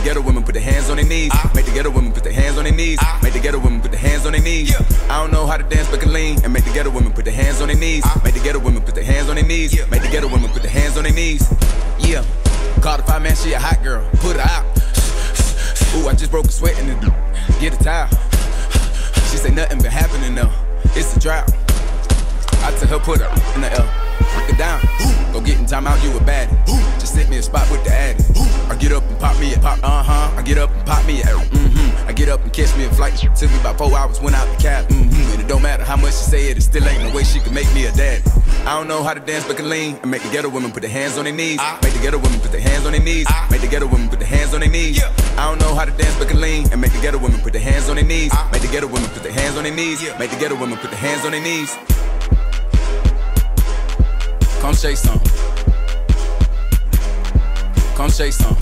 the ghetto women put their hands on their knees. Make the ghetto women put their hands on their knees. Ah. Make the ghetto women put their hands on their knees. Ah. I don't know how to dance but can lean. And make the ghetto women put their hands on their knees. Ah. Make the ghetto women put their hands on their knees. Yeah. Make the ghetto women put their hands on their knees. Yeah. Call the five man, she a hot girl. Put her out. Ooh, I just broke a sweat in the Get a towel. She say nothing been happening though. It's a drought. I tell her put her in the L. Break it down. Go get in time out, you a baddie. Just sit me a spot with the pop me a pop, uh huh. I get up and pop me mm-hmm. I get up and catch me a flight. Took me about four hours, went out the cab. Mm-hmm. And it don't matter how much she say it, it still ain't no way she can make me a dad. I don't know how to dance but can lean. And make the ghetto women put their hands on their knees. Make the ghetto women put their hands on their knees. Make the ghetto women put their hands on their knees. I don't know how to dance but can lean. And make the ghetto women put their hands on their knees. Make the ghetto women put their hands on their knees. Make the ghetto women put their hands on their knees. Come shake some. Come shake some.